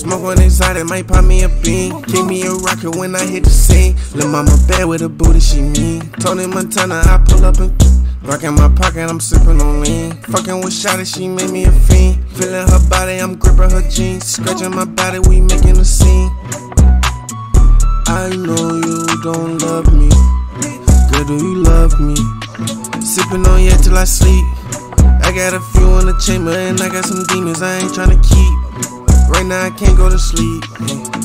smoking exotic, might pop me a bean. Give me a rocket when I hit the scene. Lil' mama bad with a booty, she mean. Tony Montana, I pull up and rock in my pocket, I'm sippin' on lean. Fucking with Shotty, she made me a fiend. Feeling her body, I'm gripping her jeans. Scratching my body, we making a scene. I know you don't love me. Girl, do you love me? Sippin' on yeah till I sleep. I got a few in the chamber and I got some demons I ain't tryna keep. Right now I can't go to sleep.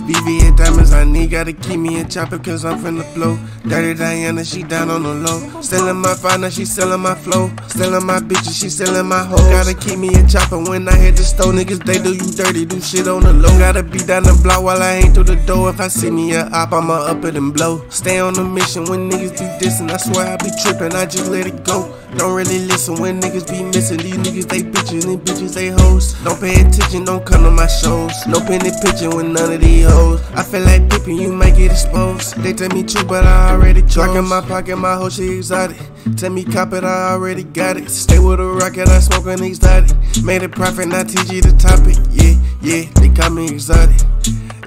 VVS diamonds I need, gotta keep me a chopper cause I'm finna blow. Dirty Diana, she down on the low. Selling my finance, she selling my flow. Selling my bitches, she selling my hoe. Gotta keep me a chopper when I hit the store. Niggas, they do you dirty, do shit on the low. Gotta be down the block while I ain't through the door. If I see me a op, I'ma up it and blow. Stay on the mission when niggas be dissing. I swear I be tripping, I just let it go. Don't really listen when niggas be missing. These niggas they bitches and bitches they hoes. Don't pay attention, don't come to my shows. No penny pitching with none of these hoes. I feel like dipping, you might get exposed. They tell me true, but I already chose. Rock in my pocket, my hoe she exotic. Tell me cop it, I already got it. Stay with a rocket, I smoke an exotic. Made a profit, not you the topic. Yeah, yeah, they call me exotic.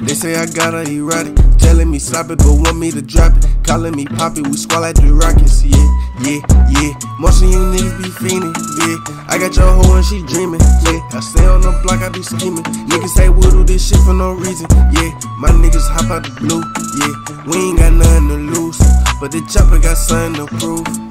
They say I got a erotic. Telling me stop it, but want me to drop it. Calling me poppy, we squall like the rockets. Yeah, yeah, yeah. Most of you niggas be fiending. Yeah, I got your hoe and she dreaming. Yeah, I stay on the block, I be scheming. Niggas say we do this shit for no reason. Yeah, my niggas hop out the blue. Yeah, we ain't got nothing to lose. But the chopper got something to prove.